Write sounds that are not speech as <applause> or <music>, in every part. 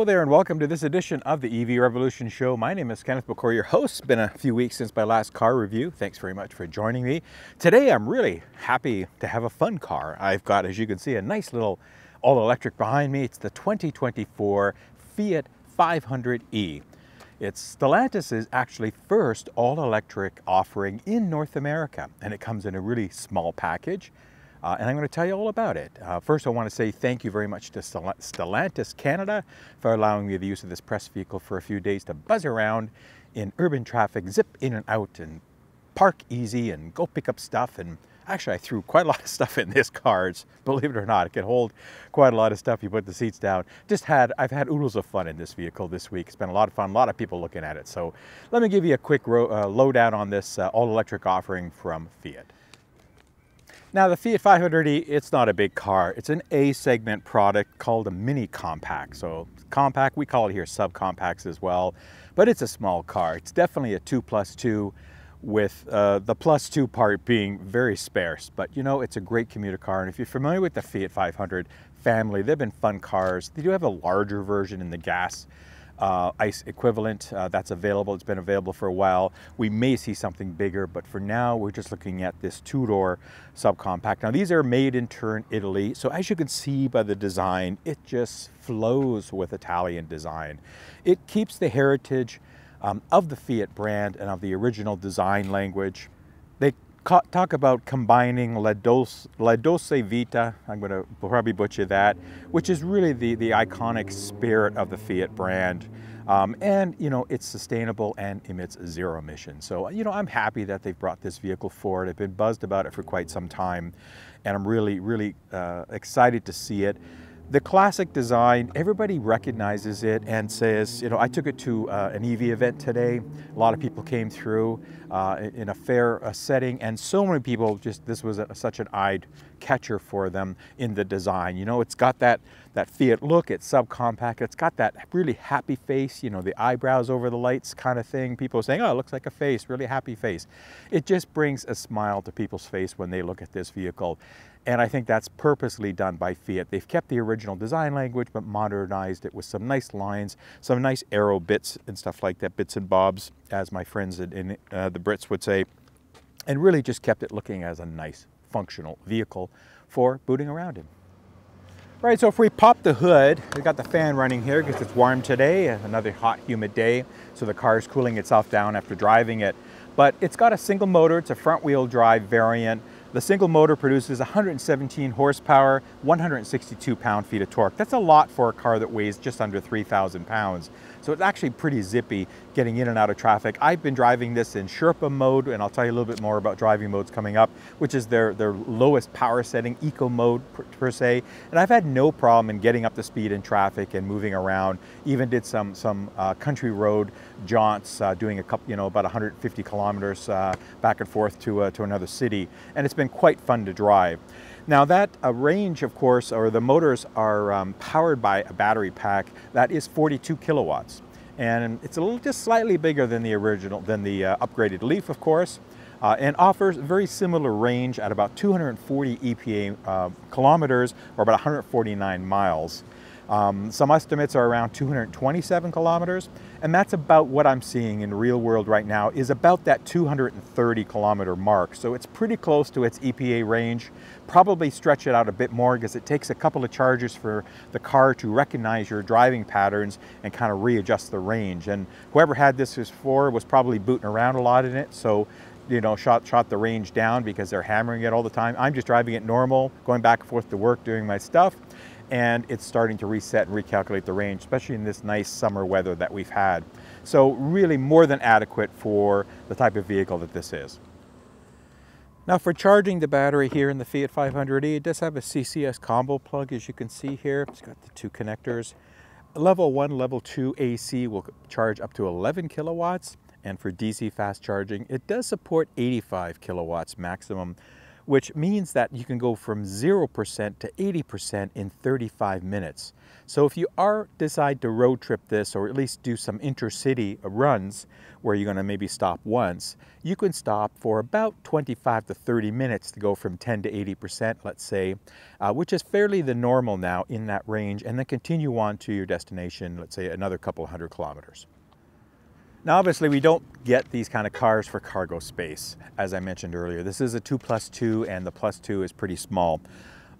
Hello there and welcome to this edition of the EV Revolution Show. My name is Kenneth McCoy, your host. It's been a few weeks since my last car review. Thanks very much for joining me. Today I'm really happy to have a fun car. I've got, as you can see, a nice little all-electric behind me. It's the 2024 Fiat 500e. It's Stellantis' actually first all-electric offering in North America and it comes in a really small package. Uh, and I'm going to tell you all about it. Uh, first, I want to say thank you very much to Stellantis Canada for allowing me the use of this press vehicle for a few days to buzz around in urban traffic, zip in and out, and park easy and go pick up stuff. And actually, I threw quite a lot of <laughs> stuff in this car. It's, believe it or not, it can hold quite a lot of stuff. You put the seats down. Just had, I've had oodles of fun in this vehicle this week. It's been a lot of fun, a lot of people looking at it. So let me give you a quick uh, lowdown on this uh, all-electric offering from Fiat. Now the Fiat 500e, it's not a big car. It's an A-segment product called a mini compact. So compact, we call it here subcompacts as well, but it's a small car. It's definitely a two plus two with uh, the plus two part being very sparse. But you know, it's a great commuter car. And if you're familiar with the Fiat 500 family, they've been fun cars. They do have a larger version in the gas uh, ICE equivalent uh, that's available. It's been available for a while. We may see something bigger, but for now we're just looking at this two-door subcompact. Now these are made in Turin, Italy. So as you can see by the design, it just flows with Italian design. It keeps the heritage um, of the Fiat brand and of the original design language. Talk about combining La Dolce, La Vita, I'm going to probably butcher that, which is really the, the iconic spirit of the Fiat brand. Um, and, you know, it's sustainable and emits zero emissions. So, you know, I'm happy that they've brought this vehicle forward. I've been buzzed about it for quite some time, and I'm really, really uh, excited to see it the classic design, everybody recognizes it and says, you know, I took it to uh, an EV event today. A lot of people came through in a fair uh, setting, and so many people just, this was a, such an eye catcher for them in the design. You know, it's got that, that Fiat look, it's subcompact, it's got that really happy face, you know, the eyebrows over the lights kind of thing. People saying, oh, it looks like a face, really happy face. It just brings a smile to people's face when they look at this vehicle. And I think that's purposely done by Fiat. They've kept the original design language, but modernized it with some nice lines, some nice aero bits and stuff like that, bits and bobs, as my friends in, uh, the Brits would say, and really just kept it looking as a nice, functional vehicle for booting around in. Right, so if we pop the hood, we've got the fan running here because it's warm today, another hot, humid day, so the car is cooling itself down after driving it. But it's got a single motor, it's a front wheel drive variant, the single motor produces 117 horsepower, 162 pound-feet of torque. That's a lot for a car that weighs just under 3,000 pounds. So it's actually pretty zippy getting in and out of traffic. I've been driving this in Sherpa mode, and I'll tell you a little bit more about driving modes coming up, which is their, their lowest power setting, eco mode per, per se. And I've had no problem in getting up to speed in traffic and moving around. Even did some, some uh, country road jaunts, uh, doing a couple, you know, about 150 kilometers uh, back and forth to, uh, to another city. And it's been quite fun to drive. Now that uh, range, of course, or the motors are um, powered by a battery pack that is 42 kilowatts. And it's a little just slightly bigger than the original, than the uh, upgraded Leaf, of course, uh, and offers very similar range at about 240 EPA kilometers or about 149 miles. Um, some estimates are around 227 kilometers, and that's about what I'm seeing in real world right now is about that 230 kilometer mark. So it's pretty close to its EPA range. Probably stretch it out a bit more because it takes a couple of charges for the car to recognize your driving patterns and kind of readjust the range. And whoever had this before was probably booting around a lot in it. So you know, shot, shot the range down because they're hammering it all the time. I'm just driving it normal, going back and forth to work, doing my stuff and it's starting to reset and recalculate the range, especially in this nice summer weather that we've had. So really more than adequate for the type of vehicle that this is. Now for charging the battery here in the Fiat 500e, it does have a CCS combo plug as you can see here. It's got the two connectors. Level 1, Level 2 AC will charge up to 11 kilowatts and for DC fast charging, it does support 85 kilowatts maximum which means that you can go from 0% to 80% in 35 minutes. So if you are decide to road trip this or at least do some intercity runs where you're going to maybe stop once, you can stop for about 25 to 30 minutes to go from 10 to 80%, let's say, uh, which is fairly the normal now in that range, and then continue on to your destination, let's say another couple hundred kilometers. Now obviously we don't get these kind of cars for cargo space, as I mentioned earlier. This is a 2 plus 2 and the plus 2 is pretty small.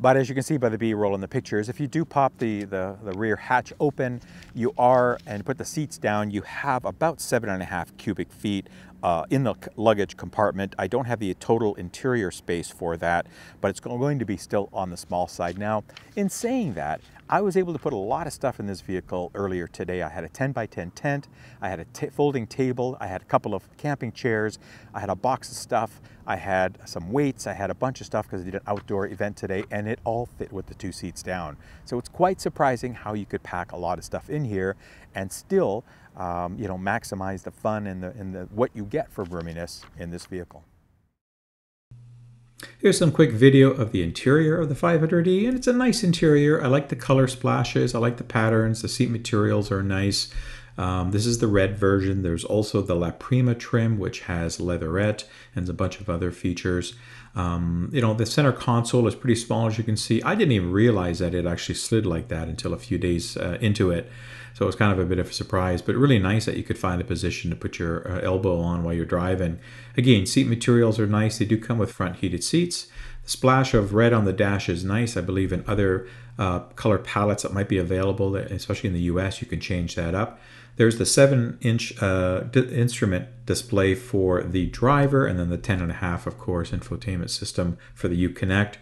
But as you can see by the B-roll in the pictures, if you do pop the, the, the, rear hatch open, you are, and put the seats down, you have about seven and a half cubic feet uh, in the luggage compartment. I don't have the total interior space for that, but it's going to be still on the small side. Now, in saying that, I was able to put a lot of stuff in this vehicle earlier today. I had a 10 by 10 tent, I had a folding table, I had a couple of camping chairs, I had a box of stuff, I had some weights, I had a bunch of stuff because I did an outdoor event today and it all fit with the two seats down. So it's quite surprising how you could pack a lot of stuff in here and still um, you know, maximize the fun and, the, and the, what you get for roominess in this vehicle. Here's some quick video of the interior of the 500e, and it's a nice interior. I like the color splashes, I like the patterns, the seat materials are nice. Um, this is the red version. There's also the La Prima trim, which has leatherette and a bunch of other features. Um, you know, the center console is pretty small, as you can see. I didn't even realize that it actually slid like that until a few days uh, into it. So it was kind of a bit of a surprise, but really nice that you could find a position to put your uh, elbow on while you're driving. Again, seat materials are nice. They do come with front heated seats. The splash of red on the dash is nice. I believe in other uh, color palettes that might be available, especially in the US, you can change that up. There's the 7 inch uh, instrument display for the driver, and then the 10.5, of course, infotainment system for the Uconnect.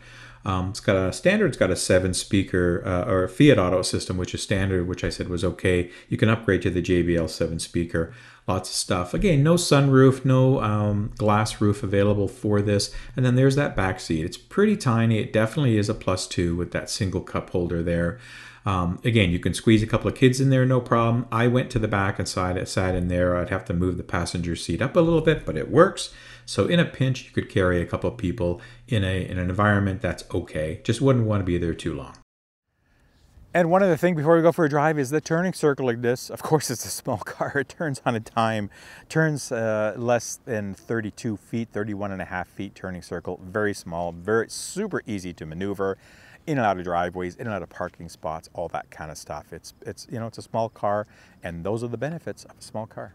Um, it's got a standard, it's got a seven speaker uh, or Fiat Auto system, which is standard, which I said was okay. You can upgrade to the JBL 7 speaker. Lots of stuff. Again, no sunroof, no um, glass roof available for this. And then there's that back seat. It's pretty tiny. It definitely is a plus two with that single cup holder there. Um, again, you can squeeze a couple of kids in there, no problem. I went to the back and side, sat in there. I'd have to move the passenger seat up a little bit, but it works. So in a pinch, you could carry a couple of people in a in an environment that's okay. Just wouldn't want to be there too long. And one other thing before we go for a drive is the turning circle like this. Of course, it's a small <laughs> car. It turns on a dime, turns uh, less than 32 feet, 31 and a half feet turning circle. Very small, very super easy to maneuver in and out of driveways, in and out of parking spots, all that kind of stuff. It's, it's, you know, it's a small car and those are the benefits of a small car.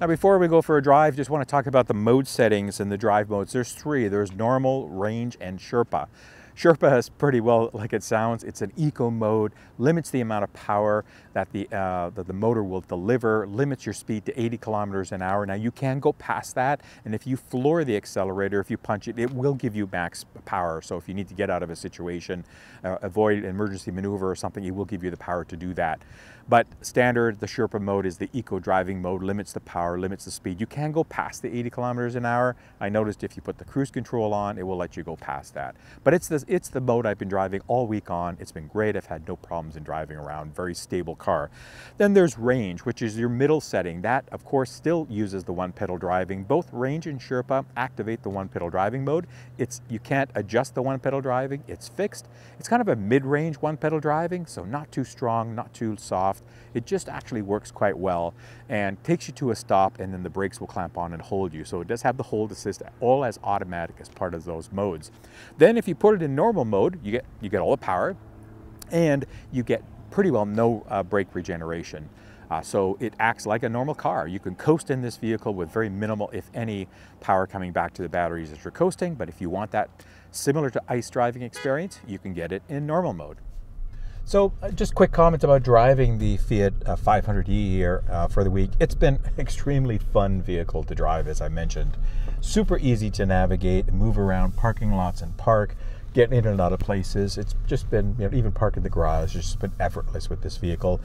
Now before we go for a drive, just want to talk about the mode settings and the drive modes. There's three. There's normal, range, and Sherpa. Sherpa is pretty well like it sounds. It's an eco mode, limits the amount of power that the, uh, that the motor will deliver, limits your speed to 80 kilometers an hour. Now you can go past that, and if you floor the accelerator, if you punch it, it will give you max power. So if you need to get out of a situation, uh, avoid an emergency maneuver or something, it will give you the power to do that. But standard, the Sherpa mode is the eco driving mode, limits the power, limits the speed. You can go past the 80 kilometers an hour. I noticed if you put the cruise control on, it will let you go past that. But it's the, it's the mode I've been driving all week on. It's been great. I've had no problems in driving around. Very stable car. Then there's range, which is your middle setting. That, of course, still uses the one pedal driving. Both range and Sherpa activate the one pedal driving mode. It's You can't adjust the one pedal driving. It's fixed. It's kind of a mid-range one pedal driving, so not too strong, not too soft soft. It just actually works quite well and takes you to a stop and then the brakes will clamp on and hold you. So it does have the hold assist all as automatic as part of those modes. Then if you put it in normal mode, you get, you get all the power and you get pretty well no uh, brake regeneration. Uh, so it acts like a normal car. You can coast in this vehicle with very minimal, if any, power coming back to the batteries as you're coasting. But if you want that similar to ICE driving experience, you can get it in normal mode. So, uh, just quick comment about driving the Fiat uh, 500e here uh, for the week. It's been <laughs> extremely fun vehicle to drive, as I mentioned. Super easy to navigate, move around parking lots and park, get in and out of places. It's just been, you know, even parking the garage, it's just been effortless with this vehicle.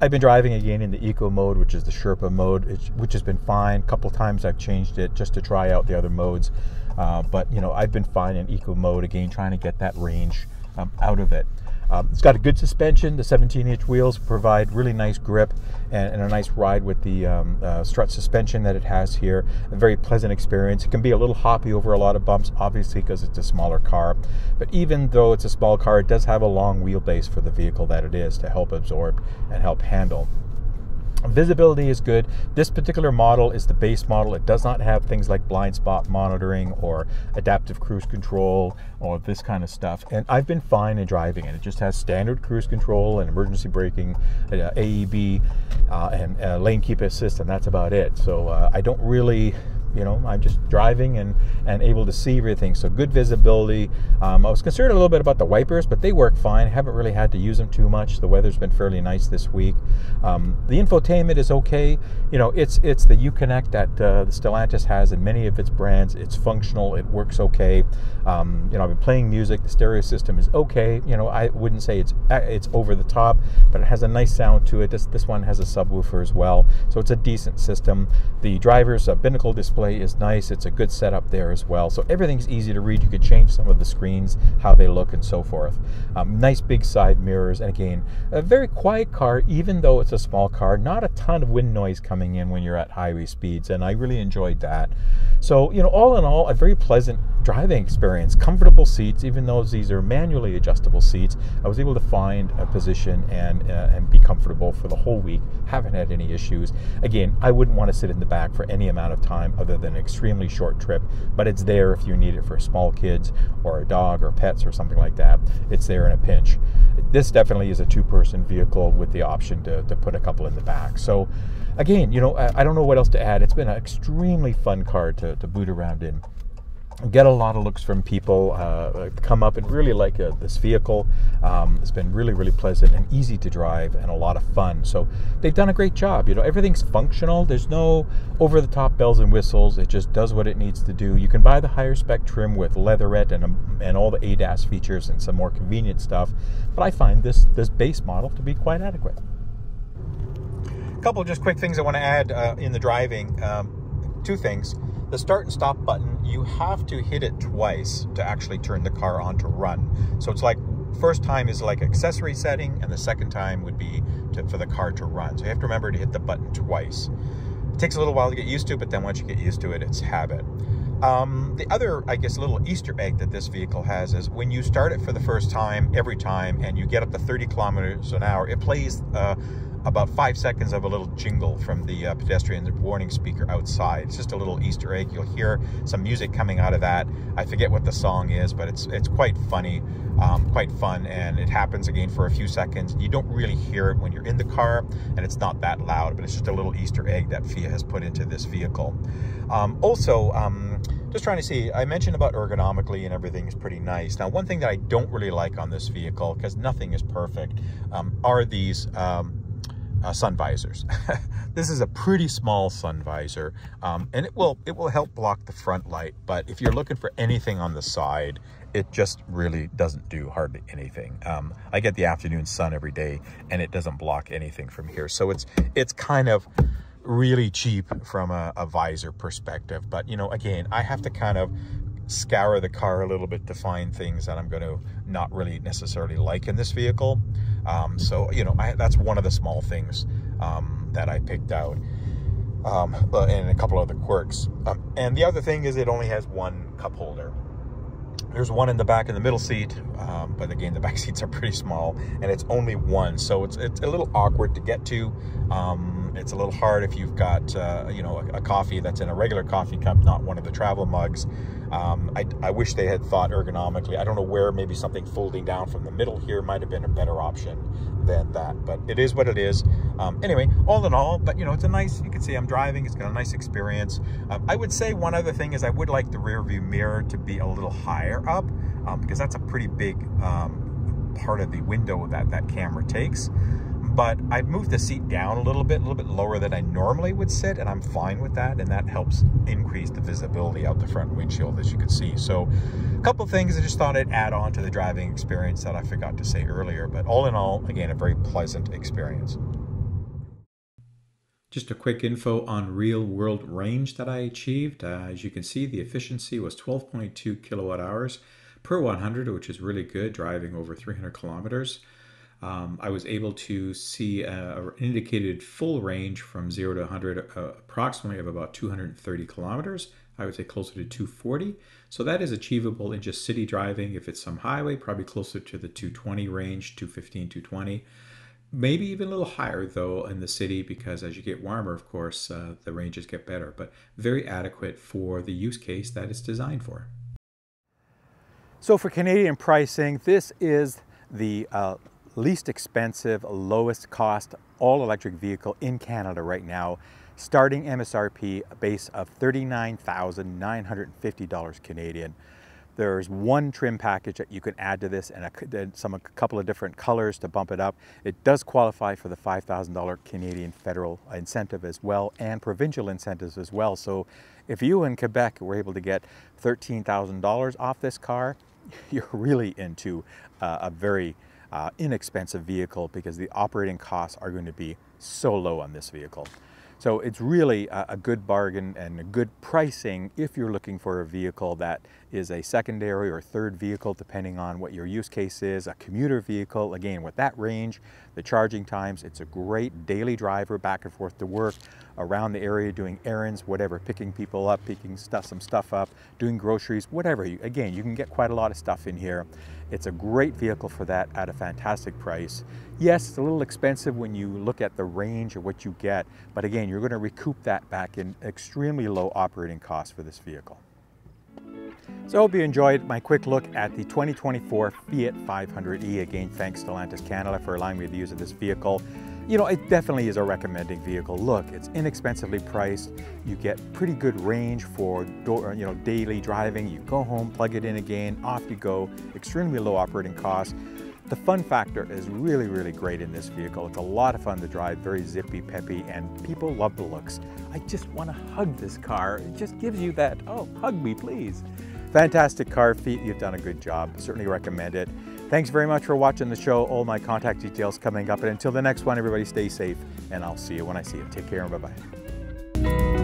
I've been driving again in the eco mode, which is the Sherpa mode, which has been fine. A couple times I've changed it just to try out the other modes, uh, but you know I've been fine in eco mode again, trying to get that range um, out of it. Um, it's got a good suspension. The 17-inch wheels provide really nice grip and, and a nice ride with the um, uh, strut suspension that it has here. A very pleasant experience. It can be a little hoppy over a lot of bumps, obviously because it's a smaller car. But even though it's a small car, it does have a long wheelbase for the vehicle that it is to help absorb and help handle. Visibility is good. This particular model is the base model. It does not have things like blind spot monitoring or adaptive cruise control or this kind of stuff. And I've been fine in driving it. It just has standard cruise control and emergency braking, uh, AEB, uh, and uh, lane keep assist, and that's about it. So uh, I don't really you know i'm just driving and and able to see everything. So good visibility. Um, i was concerned a little bit about the wipers but they work fine. Haven't really had to use them too much. The weather's been fairly nice this week. Um, the infotainment is okay. You know it's it's the uconnect that uh, the stellantis has in many of its brands. It's functional. It works okay. Um, you know i've been playing music. The stereo system is okay. You know i wouldn't say it's uh, it's over the top but it has a nice sound to it. This this one has a subwoofer as well. So it's a decent system. The driver's uh, binnacle display display is nice. It's a good setup there as well. So everything's easy to read. You could change some of the screens, how they look, and so forth. Um, nice big side mirrors, and again, a very quiet car, even though it's a small car. Not a ton of wind noise coming in when you're at highway speeds, and I really enjoyed that. So, you know, all in all, a very pleasant driving experience. Comfortable seats, even though these are manually adjustable seats. I was able to find a position and uh, and be comfortable for the whole week. Haven't had any issues. Again, I wouldn't want to sit in the back for any amount of time other than an extremely short trip, but it's there if you need it for small kids or a dog or pets or something like that. It's there in a pinch. This definitely is a two-person vehicle with the option to, to put a couple in the back. So again, you know, I, I don't know what else to add. It's been an extremely fun car to, to boot around in get a lot of looks from people uh, come up and really like uh, this vehicle. Um, it's been really really pleasant and easy to drive and a lot of fun. So they've done a great job. You know everything's functional. There's no over the top bells and whistles. It just does what it needs to do. You can buy the higher spec trim with leatherette and, um, and all the ADAS features and some more convenient stuff. But I find this this base model to be quite adequate. A couple of just quick things I want to add uh, in the driving. Um, two things the start and stop button, you have to hit it twice to actually turn the car on to run. So it's like, first time is like accessory setting, and the second time would be to, for the car to run. So you have to remember to hit the button twice. It takes a little while to get used to, but then once you get used to it, it's habit. Um, the other, I guess, little Easter egg that this vehicle has is when you start it for the first time, every time, and you get up to 30 kilometers an hour, it plays uh, about five seconds of a little jingle from the uh, pedestrian warning speaker outside. It's just a little Easter egg. You'll hear some music coming out of that. I forget what the song is, but it's it's quite funny, um, quite fun, and it happens again for a few seconds. You don't really hear it when you're in the car, and it's not that loud, but it's just a little Easter egg that Fiat has put into this vehicle. Um, also, um, just trying to see, I mentioned about ergonomically and everything is pretty nice. Now, one thing that I don't really like on this vehicle, because nothing is perfect, um, are these um, uh, sun visors. <laughs> this is a pretty small sun visor, um, and it will it will help block the front light. But if you're looking for anything on the side, it just really doesn't do hardly anything. Um, I get the afternoon sun every day, and it doesn't block anything from here. So it's it's kind of really cheap from a, a visor perspective. But you know, again, I have to kind of scour the car a little bit to find things that I'm going to not really necessarily like in this vehicle. Um, so, you know, I, that's one of the small things um, that I picked out. Um, and a couple other quirks. Um, and the other thing is it only has one cup holder. There's one in the back in the middle seat, um, but again, the <laughs> back seats are pretty small, and it's only one, so it's it's a little awkward to get to. Um, it's a little hard if you've got uh, you know a, a, coffee that's in a regular coffee cup, not one of the travel mugs. Um, I, I, wish they had thought ergonomically. I don't know where maybe something folding down from the middle here might have been a better option than that, but it is what it is. Um, anyway, all in all, but you know, it's a nice, you can see I'm driving, it's got a nice experience. Um, I would say one other thing is I would like the rear view mirror to be a little higher up um, because that's a pretty big um, part of the window that that camera takes but I've moved the seat down a little bit, a little bit lower than I normally would sit, and I'm fine with that, and that helps increase the visibility out the front windshield, as you can see. So a couple things I just thought I'd add on to the driving experience that I forgot to say earlier, but all in all, again, a very pleasant experience. Just a quick info on real world range that I achieved. Uh, as you can see, the efficiency was 12.2 kilowatt hours per 100, which is really good, driving over 300 kilometers. Um, I was able to see an indicated full range from 0 to 100 uh, approximately of about 230 kilometers. I would say closer to 240. So that is achievable in just city driving. If it's some highway, probably closer to the 220 range, 215, 220. Maybe even a little higher though in the city because as you get warmer, of course, uh, the ranges get better, but very adequate for the use case that it's designed for. So for Canadian pricing, this is the uh, least expensive, lowest cost all electric vehicle in Canada right now, starting MSRP base of $39,950 Canadian. There's one trim package that you can add to this and a, some a couple of different colors to bump it up. It does qualify for the $5,000 Canadian federal incentive as well and provincial incentives as well. So if you in Quebec were able to get $13,000 off this car, <laughs> you're really into uh, a very uh, inexpensive vehicle because the operating costs are going to be so low on this vehicle. So it's really a, a, good bargain and a good pricing if you're looking for a vehicle that is a secondary or third vehicle, depending on what your use case is, a commuter vehicle. Again, with that range, the charging times, it's a great daily driver back and forth to work, around the area doing errands, whatever, picking people up, picking stuff, some stuff up, doing groceries, whatever. Again, you can get quite a lot of stuff in here. It's a great vehicle for that at a fantastic price. Yes, it's a little expensive when you look at the range of what you get, but again, you're going to recoup that back in extremely low operating costs for this vehicle. So I hope you enjoyed my quick look at the 2024 Fiat 500e. Again, thanks to Stellantis Canada for allowing me the use of this vehicle. You know, it definitely is a recommending vehicle. Look, it's inexpensively priced. You get pretty good range for you know daily driving. You go home, plug it in again, off you go. Extremely low operating costs. The fun factor is really, really great in this vehicle. It's a lot of fun to drive, very zippy, peppy, and people love the looks. I just want to hug this car. It just gives you that, oh, hug me, please. Fantastic car, Fiat. You've done a good job. Certainly recommend it. Thanks very much for watching the show. All my contact details coming up. And until the next one, everybody stay safe, and I'll see you when I see you. Take care and bye-bye.